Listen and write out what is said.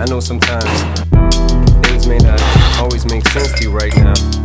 I know sometimes things may not always make sense to you right now.